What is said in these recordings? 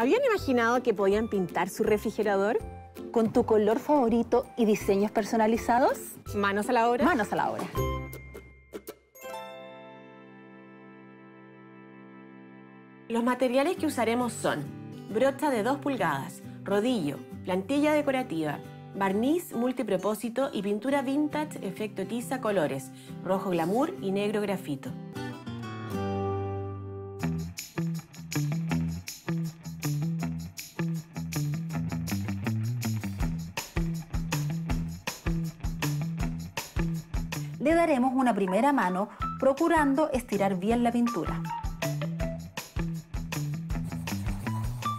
¿Habían imaginado que podían pintar su refrigerador? ¿Con tu color favorito y diseños personalizados? Manos a la obra. Manos a la obra. Los materiales que usaremos son brocha de 2 pulgadas, rodillo, plantilla decorativa, barniz multipropósito y pintura vintage efecto tiza colores, rojo glamour y negro grafito. Le daremos una primera mano procurando estirar bien la pintura.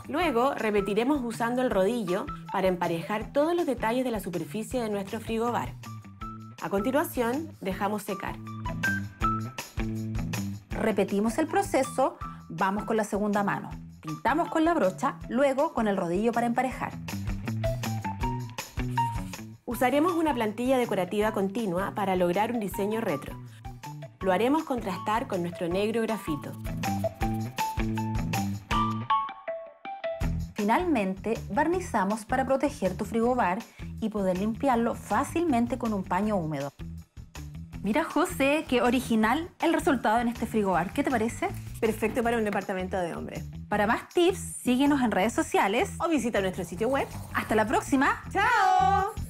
Luego repetiremos usando el rodillo para emparejar todos los detalles de la superficie de nuestro frigobar. A continuación, dejamos secar. Repetimos el proceso, vamos con la segunda mano. Pintamos con la brocha, luego con el rodillo para emparejar. Usaremos una plantilla decorativa continua para lograr un diseño retro. Lo haremos contrastar con nuestro negro grafito. Finalmente, barnizamos para proteger tu frigobar y poder limpiarlo fácilmente con un paño húmedo. Mira, José, qué original el resultado en este frigobar. ¿Qué te parece? Perfecto para un departamento de hombre. Para más tips, síguenos en redes sociales O visita nuestro sitio web. Hasta la próxima. ¡Chao!